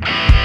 Bye.